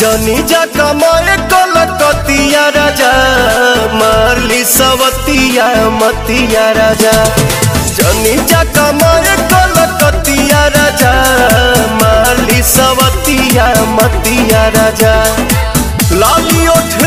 जनी जा कमाए कलकतिया राजा, मारली सवतिया, मतिया राजा। जनी जा कमाए कलकतिया राजा, मारली सवतिया, मतिया राजा। लाली उठ